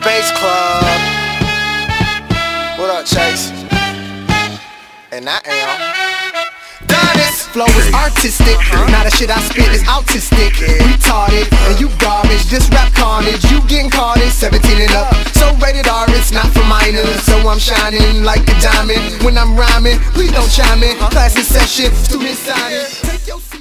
Space Club. What up, Chase? And I am. Flow is artistic, now the shit I spit is autistic. Retarded, and you garbage. This rap carnage, you getting carded. 17 and up, so rated R, it's not for minors. So I'm shining like a diamond when I'm rhyming. Please don't chime in. Class in session, student signing. Take your seat.